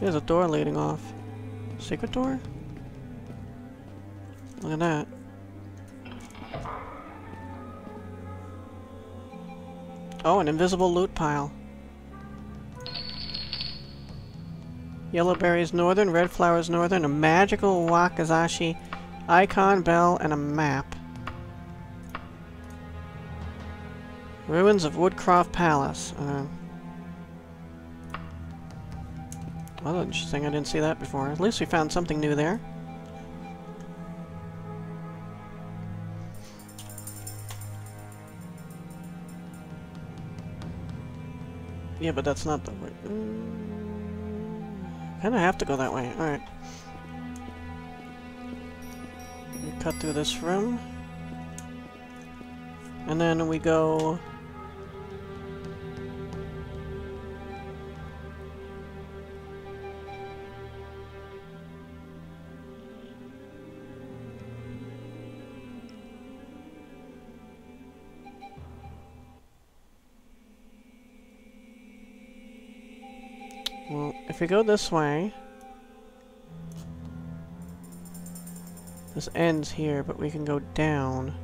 There's a door leading off. Secret door? Look at that. Oh, an invisible loot pile. Yellow berries northern, red flowers northern, a magical Wakizashi icon bell, and a map. Ruins of Woodcroft Palace. Uh, interesting. I didn't see that before. At least we found something new there. Yeah, but that's not the way. Mm, Kinda have to go that way. Alright. Cut through this room. And then we go... if we go this way... This ends here, but we can go down.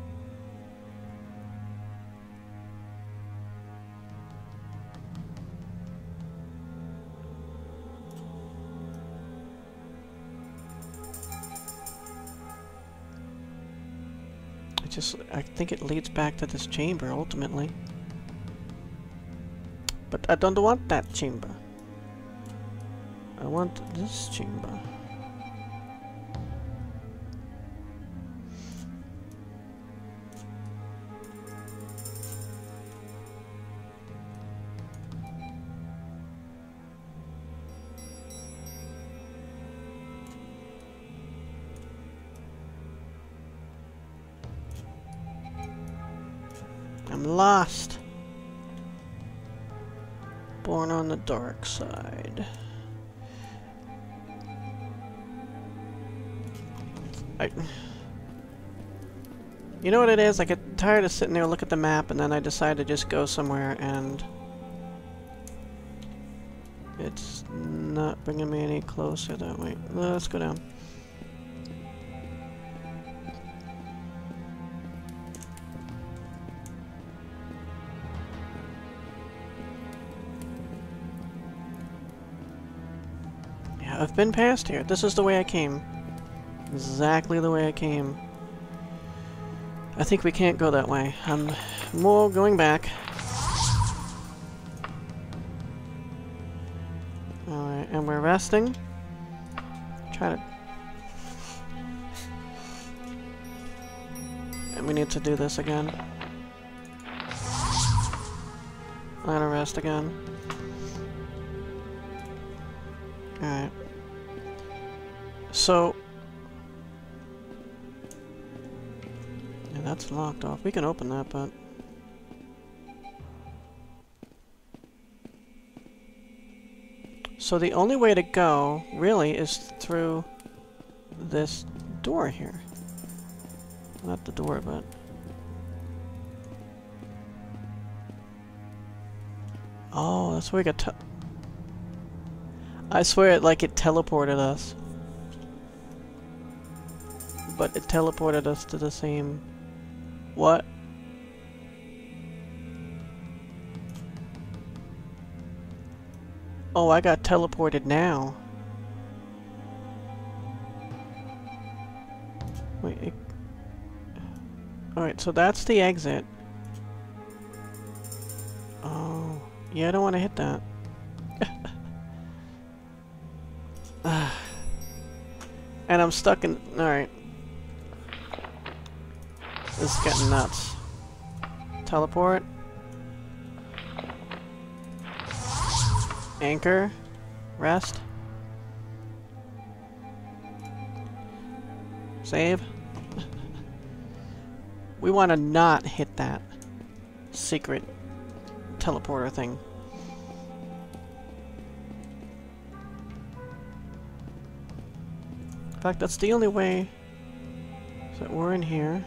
It just, I think it leads back to this chamber, ultimately. But I don't want that chamber. Want this chamber. I'm lost. Born on the dark side. I... You know what it is? I get tired of sitting there, look at the map, and then I decide to just go somewhere, and... It's not bringing me any closer that way. Let's go down. Yeah, I've been past here. This is the way I came. Exactly the way I came. I think we can't go that way. I'm more going back. Alright, and we're resting. Try to... And we need to do this again. I'm gonna rest again. Alright. So... That's locked off. We can open that, but... So the only way to go, really, is through this door here. Not the door, but... Oh, that's where we got I swear it like it teleported us. But it teleported us to the same... What? Oh, I got teleported now. Wait, it... Alright, so that's the exit. Oh, yeah, I don't want to hit that. and I'm stuck in... Alright. This is getting nuts. Teleport. Anchor. Rest. Save. we want to not hit that secret teleporter thing. In fact, that's the only way that we're in here.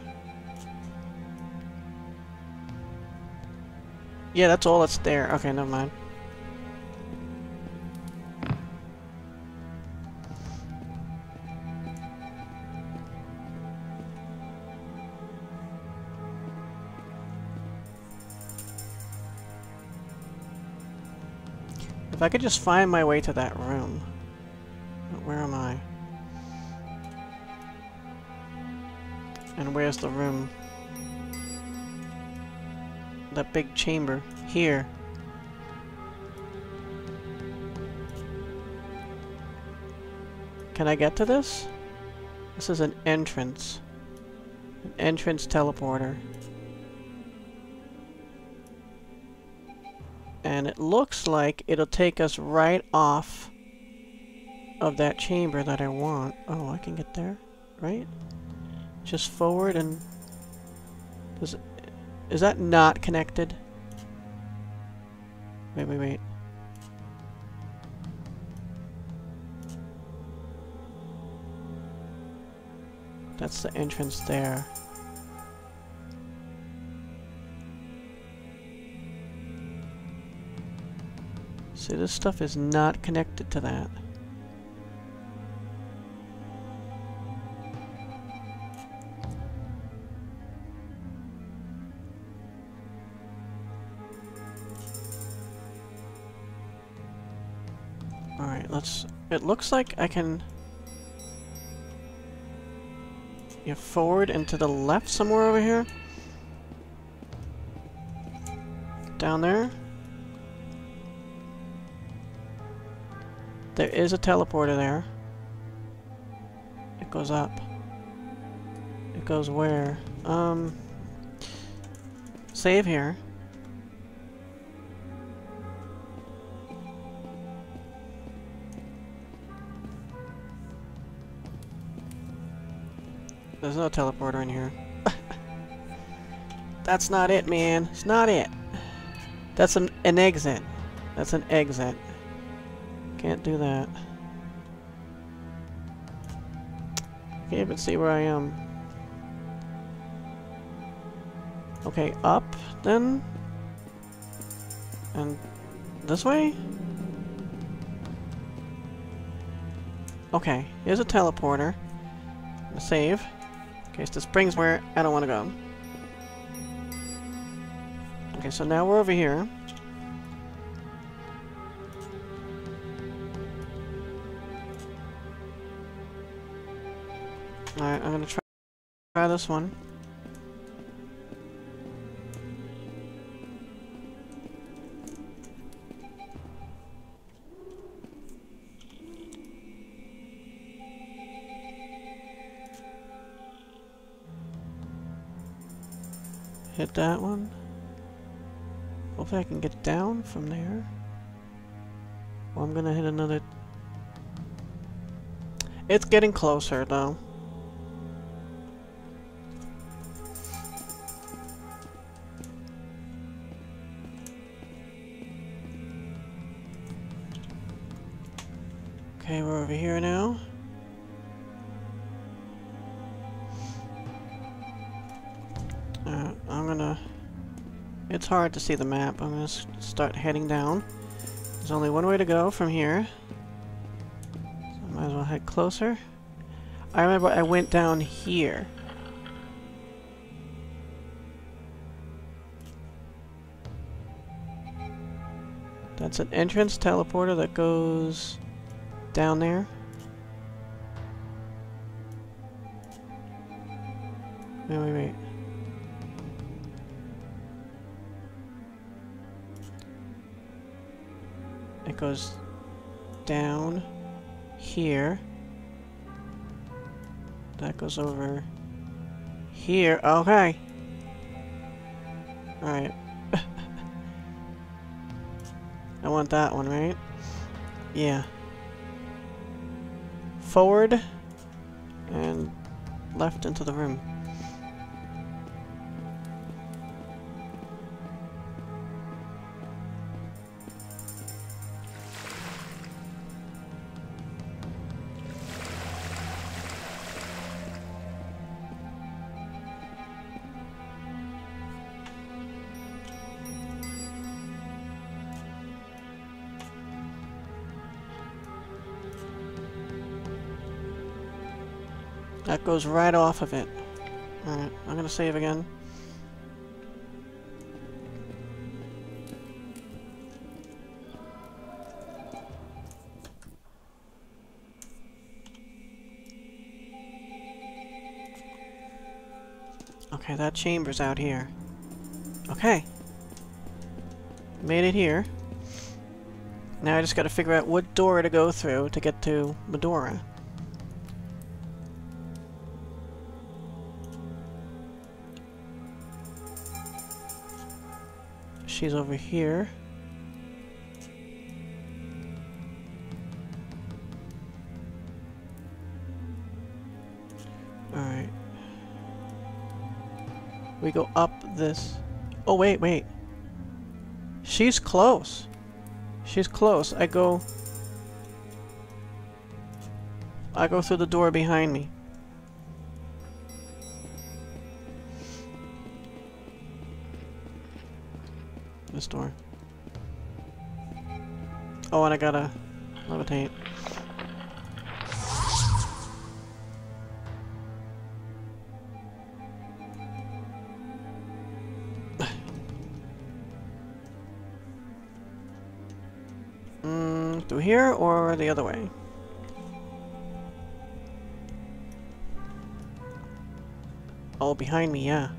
Yeah, that's all that's there. Okay, never mind. If I could just find my way to that room. Where am I? And where's the room? That big chamber. Here. Can I get to this? This is an entrance. An entrance teleporter. And it looks like it'll take us right off of that chamber that I want. Oh, I can get there, right? Just forward and... Does, is that not connected? Wait, wait, wait. That's the entrance there. See, this stuff is not connected to that. Alright, let's... It looks like I can... Yeah, forward and to the left somewhere over here? Down there? There is a teleporter there. It goes up. It goes where? Um... Save here. There's no teleporter in here. That's not it, man. It's not it. That's an, an exit. That's an exit. Can't do that. Can't even see where I am. Okay, up, then? And this way? Okay, here's a teleporter. Save. Okay, so the spring's where I don't want to go. Okay, so now we're over here. Alright, I'm gonna try, try this one. Hit that one. Hopefully I can get down from there. Well, I'm gonna hit another... It's getting closer, though. Gonna... It's hard to see the map. I'm gonna start heading down. There's only one way to go from here. So might as well head closer. I remember I went down here. That's an entrance teleporter that goes down there. Here. That goes over here. Okay. Alright. I want that one, right? Yeah. Forward and left into the room. That goes right off of it. Alright, I'm gonna save again. Okay, that chamber's out here. Okay. Made it here. Now I just gotta figure out what door to go through to get to Medora. She's over here. Alright. We go up this... Oh, wait, wait. She's close. She's close. I go... I go through the door behind me. Door. Oh, and I gotta levitate. mm, through here or the other way? Oh, behind me, yeah.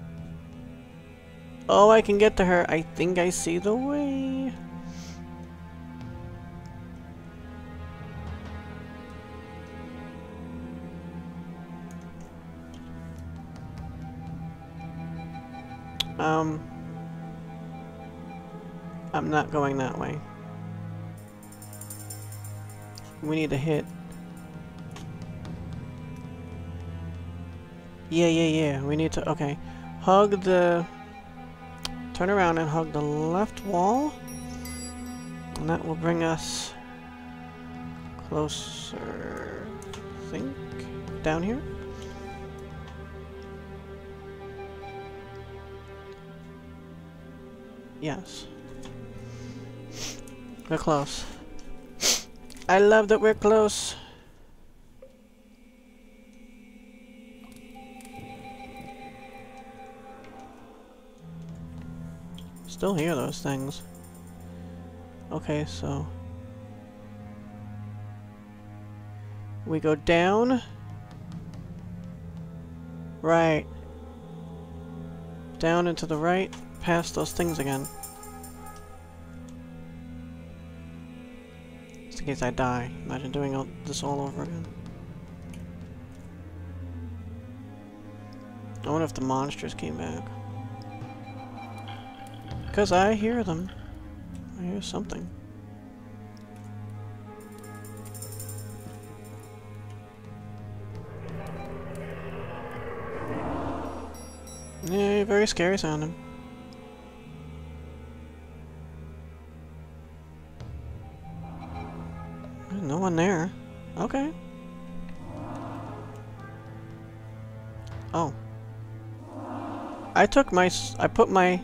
Oh, I can get to her. I think I see the way. Um... I'm not going that way. We need to hit. Yeah, yeah, yeah. We need to... Okay. Hug the... Turn around and hug the left wall. And that will bring us... Closer... I think? Down here? Yes. We're close. I love that we're close. Still hear those things. Okay, so... We go down. Right. Down and to the right, past those things again. Just in case I die. Imagine doing all this all over again. I wonder if the monsters came back. Because I hear them. I hear something. Yeah, very scary sounding. No one there. Okay. Oh. I took my... I put my...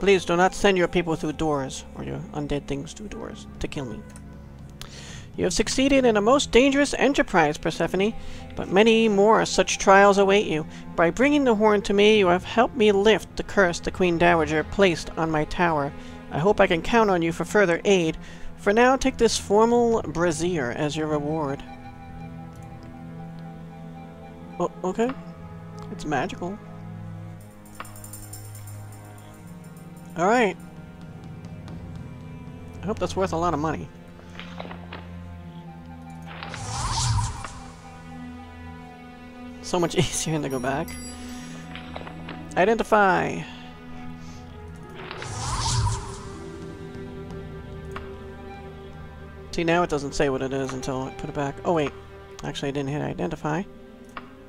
Please do not send your people through doors, or your undead things through doors, to kill me. You have succeeded in a most dangerous enterprise, Persephone, but many more such trials await you. By bringing the horn to me, you have helped me lift the curse the Queen Dowager placed on my tower. I hope I can count on you for further aid. For now, take this formal brazier as your reward. Oh, okay. It's magical. Alright. I hope that's worth a lot of money. so much easier to go back. Identify! See, now it doesn't say what it is until I put it back. Oh, wait. Actually, I didn't hit identify.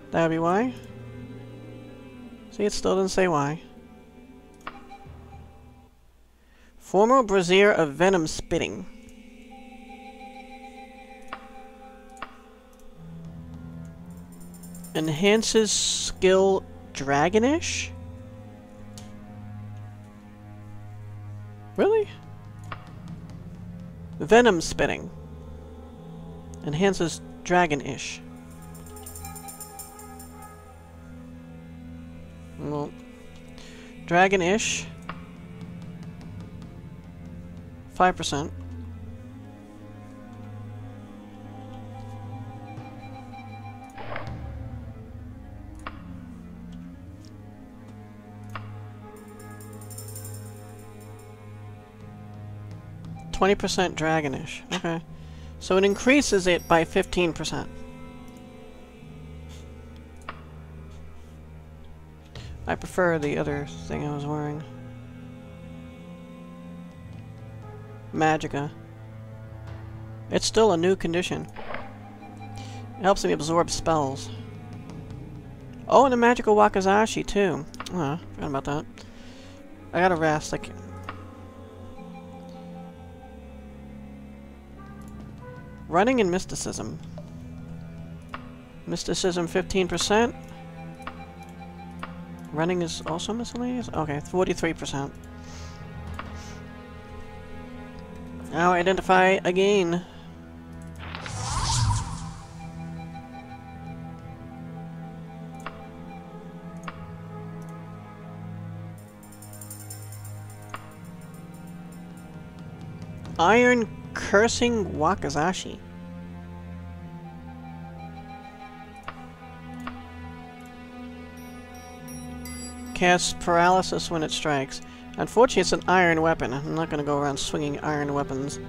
That would be why. See, it still doesn't say why. Former brazier of venom spitting. Enhances skill Dragonish? Really? Venom spitting. Enhances Dragonish. Well, Dragonish. 5%. Twenty percent dragonish. Okay. So it increases it by fifteen percent. I prefer the other thing I was wearing. Magicka. It's still a new condition. It helps me absorb spells. Oh, and the magical Wakizashi, too. Oh, forgot about that. I gotta rest. Like, running and mysticism. Mysticism 15%. Running is also miscellaneous? Okay, 43%. Now identify again. Iron Cursing Wakizashi. Casts paralysis when it strikes. Unfortunately, it's an iron weapon. I'm not going to go around swinging iron weapons.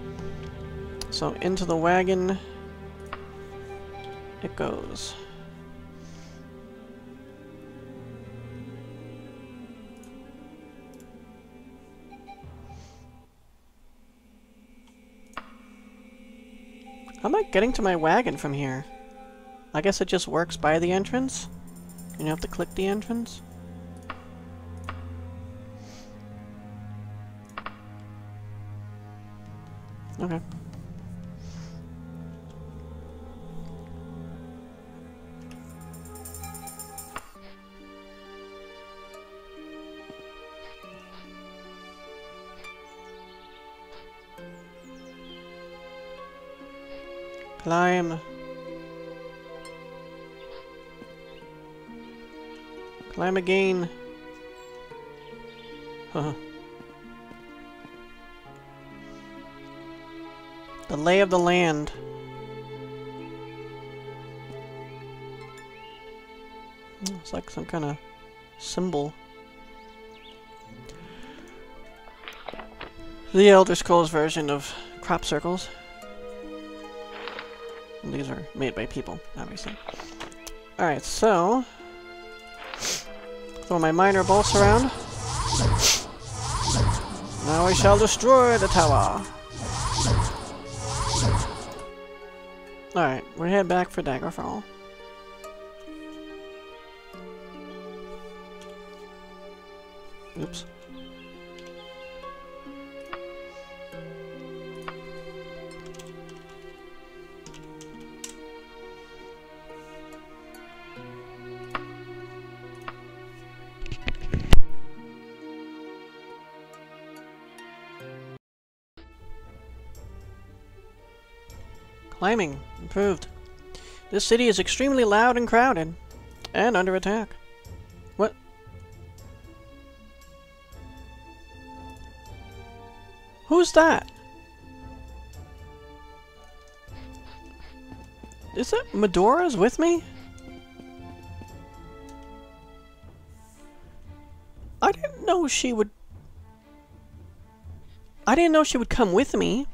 So, into the wagon it goes. How am I getting to my wagon from here? I guess it just works by the entrance? You have to click the entrance? Okay. Climb. Climb again. Huh. The lay of the land. Hmm, it's like some kind of symbol. The Elder Scrolls version of crop circles. These are made by people, obviously. Alright, so... Throw my minor bolts around. Now we shall destroy the tower. Alright, we head back for Daggerfall. Oops. Climbing. Improved. This city is extremely loud and crowded. And under attack. What? Who's that? Is that Medora's with me? I didn't know she would... I didn't know she would come with me.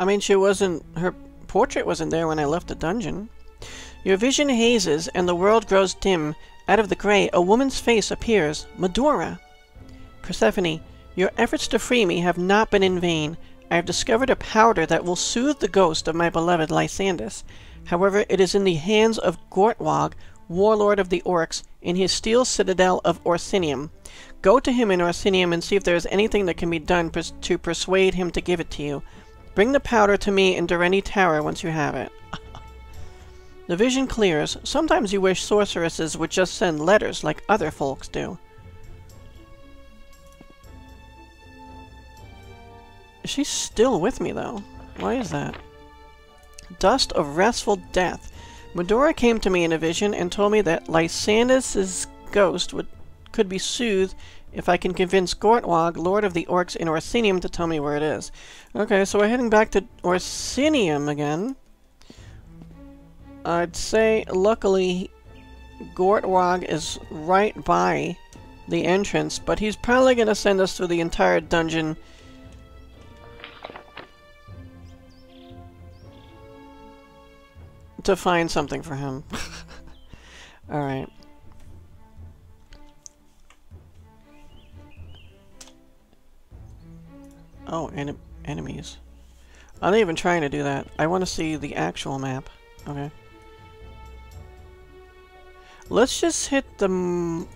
I mean, she wasn't... Her portrait wasn't there when I left the dungeon. Your vision hazes, and the world grows dim. Out of the gray, a woman's face appears. Medora! Persephone, your efforts to free me have not been in vain. I have discovered a powder that will soothe the ghost of my beloved Lysandus. However, it is in the hands of Gortwog, warlord of the Orcs, in his steel citadel of Orsinium. Go to him in Orsinium and see if there is anything that can be done pers to persuade him to give it to you. Bring the powder to me in Direnni Tower once you have it. the vision clears. Sometimes you wish sorceresses would just send letters like other folks do. She's still with me, though. Why is that? Dust of Restful Death. Medora came to me in a vision and told me that Lysandus' ghost would could be soothed if I can convince Gortwog, Lord of the Orcs in Orsinium, to tell me where it is. Okay, so we're heading back to Orsinium again. I'd say, luckily, Gortwog is right by the entrance, but he's probably going to send us through the entire dungeon to find something for him. Alright. Oh, en enemies. I'm not even trying to do that. I want to see the actual map. Okay. Let's just hit the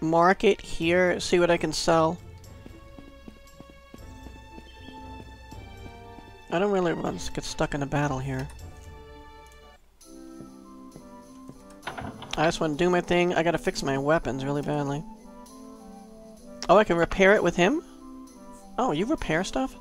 market here, see what I can sell. I don't really want to get stuck in a battle here. I just want to do my thing. I gotta fix my weapons really badly. Oh, I can repair it with him? Oh, you repair stuff?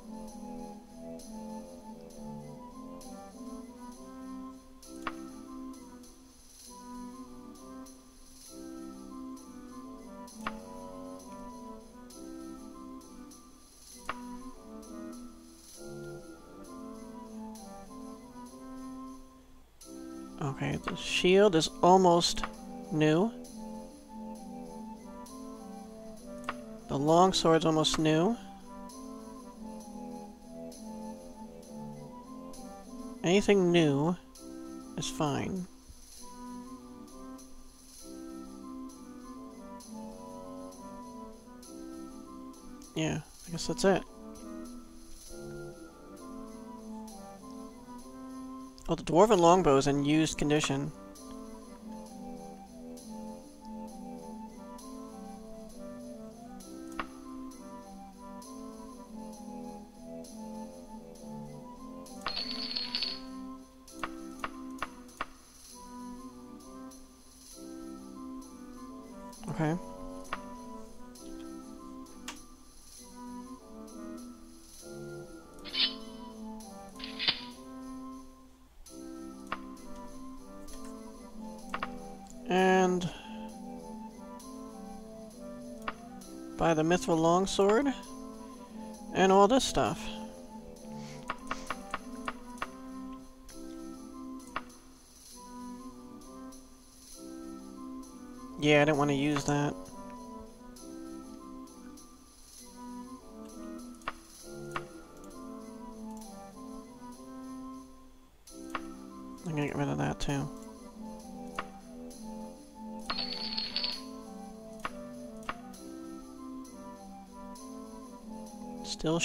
Okay, the shield is almost new. The longsword's almost new. Anything new is fine. Yeah, I guess that's it. Oh, the Dwarven Longbow is in used condition. Mithril Longsword and all this stuff. Yeah, I didn't want to use that.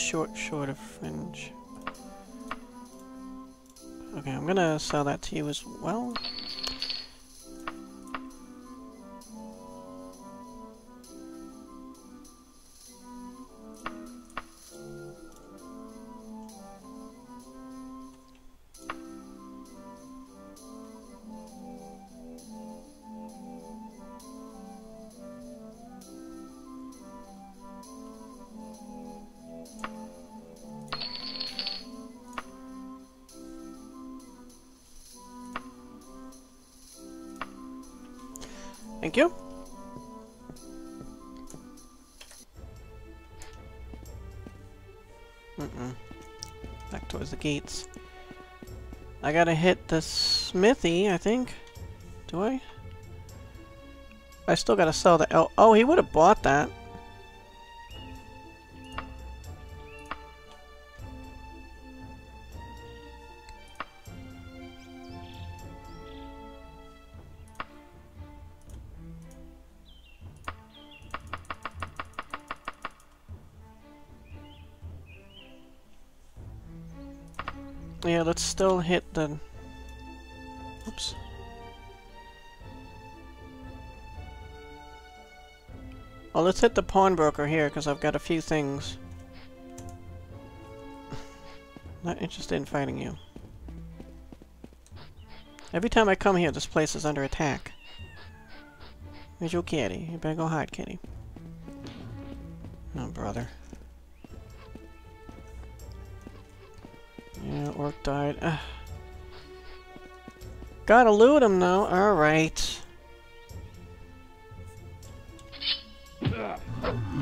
Short, short of fringe. Okay, I'm gonna sell that to you as well. Mm-mm. Back towards the gates. I gotta hit the smithy, I think. Do I? I still gotta sell the Oh, he would have bought that. Let's still hit the... Oops. Well, let's hit the pawnbroker here, because I've got a few things. Not interested in fighting you. Every time I come here, this place is under attack. Where's your kitty? You better go hide, kitty. Gotta loot him though. Alright.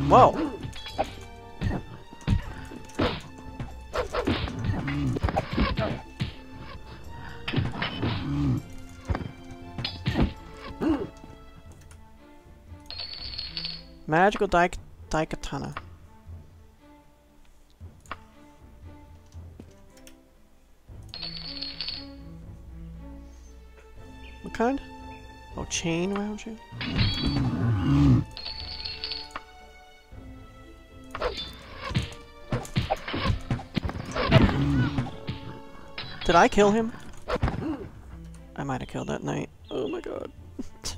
Whoa! Magical Daik Daikatana. Kind? Oh, chain round you? Did I kill him? I might have killed that knight. Oh my god.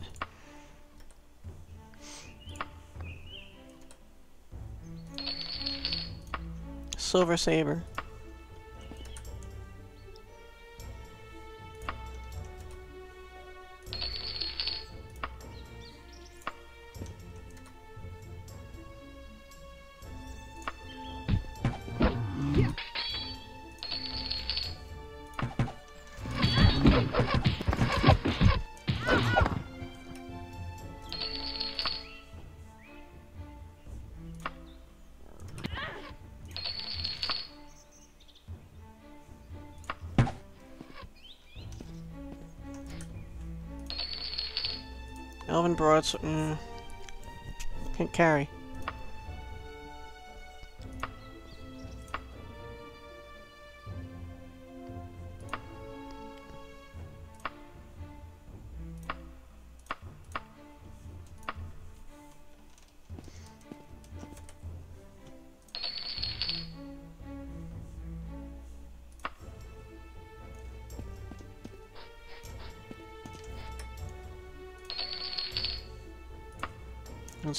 Silver Saber. Broadsword. Mm. Can't carry.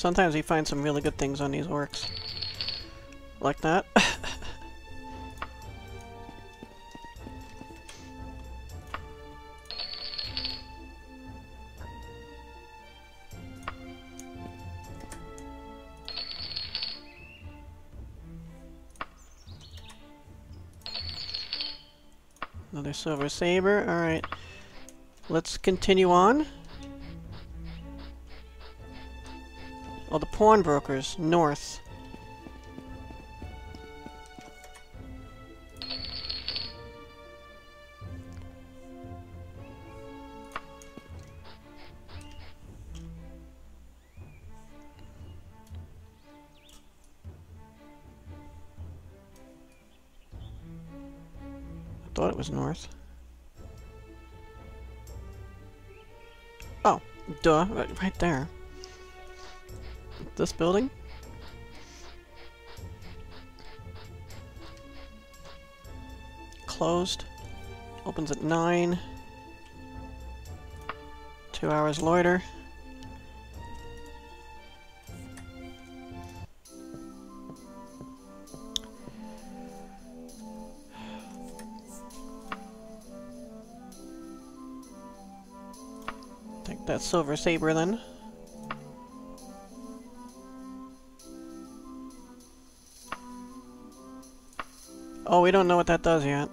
Sometimes you find some really good things on these orcs. Like that. Another silver saber, alright. Let's continue on. Oh, the pawnbrokers, north. I thought it was north. Oh, duh, right, right there. This building? Closed. Opens at 9. Two hours loiter. Take that silver saber then. Oh, we don't know what that does yet.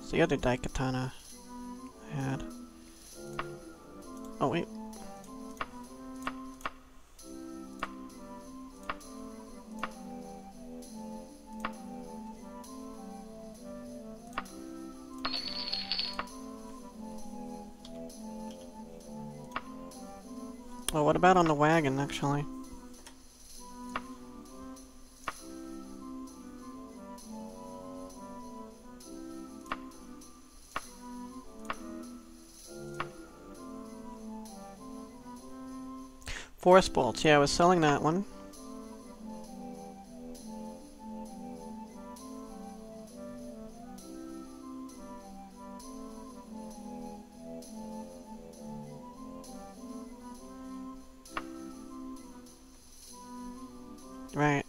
It's the other Daikatana I had. Oh, wait. Oh, what about on the wagon, actually? Force bolts, yeah, I was selling that one. Right.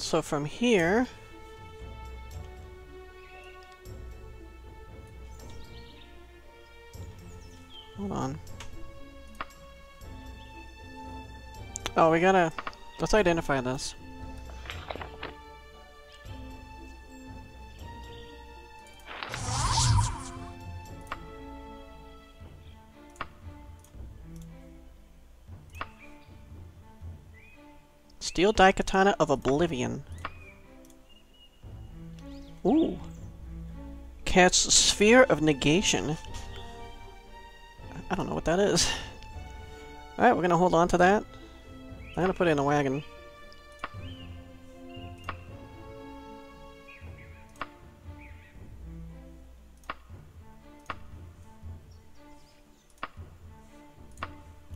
Alright, so from here... Hold on. Oh, we gotta Let's identify this. Steel Daikatana of Oblivion. Ooh. Casts Sphere of Negation. I don't know what that is. Alright, we're gonna hold on to that. I'm gonna put it in a wagon.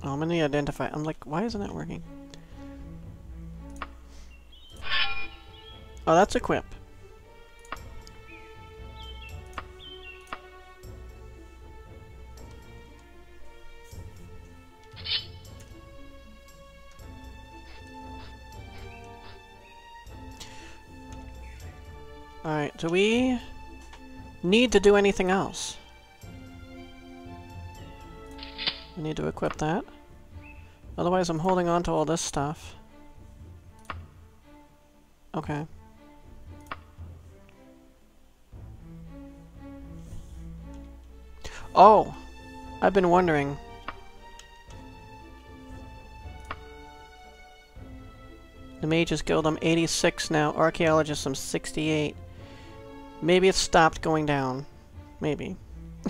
Oh, I'm gonna identify. I'm like, why isn't that working? Oh, that's equip. Alright, do we need to do anything else? We need to equip that. Otherwise I'm holding on to all this stuff. Okay. Oh! I've been wondering. The Mages Guild, I'm 86 now. Archaeologist, I'm 68. Maybe it stopped going down. Maybe.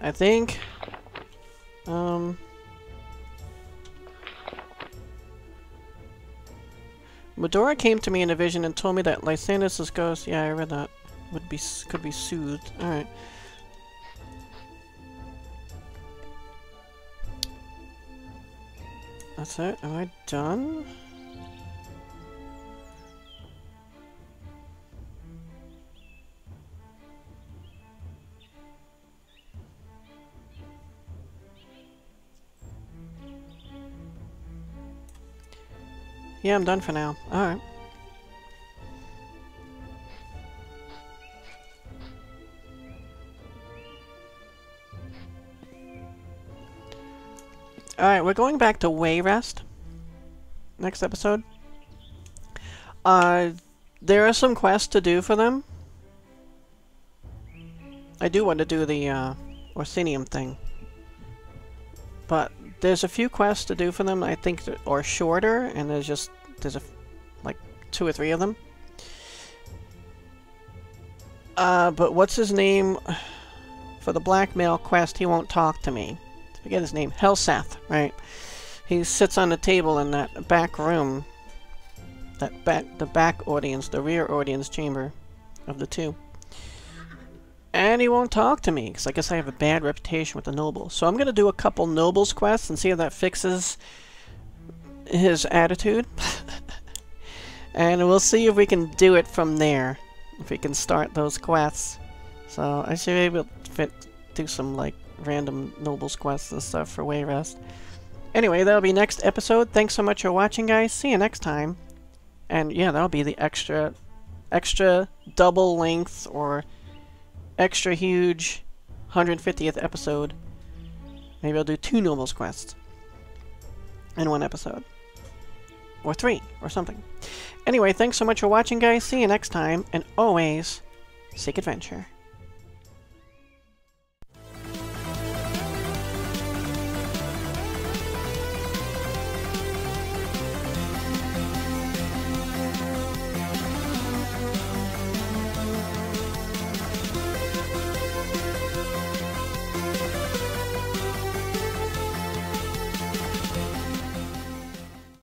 I think... Um... Medora came to me in a vision and told me that Lysandus' ghost, yeah, I read that, would be could be soothed. Alright. That's it? Am I done? Yeah, I'm done for now. Alright. Alright, we're going back to Wayrest. Next episode. Uh, there are some quests to do for them. I do want to do the, uh, Orsinium thing. But there's a few quests to do for them, I think, are shorter, and there's just, there's a, like, two or three of them. Uh, but what's his name? For the blackmail quest, he won't talk to me. I forget his name. Helseth, right? He sits on the table in that back room. That back, the back audience, the rear audience chamber of the two. And he won't talk to me, because I guess I have a bad reputation with the nobles. So I'm going to do a couple nobles quests and see if that fixes his attitude. and we'll see if we can do it from there. If we can start those quests. So I should be able to fit, do some, like, random nobles quests and stuff for Wayrest. Anyway, that'll be next episode. Thanks so much for watching, guys. See you next time. And yeah, that'll be the extra, extra double length or extra huge 150th episode. Maybe I'll do two Nobles quests in one episode. Or three, or something. Anyway, thanks so much for watching, guys. See you next time, and always, seek adventure.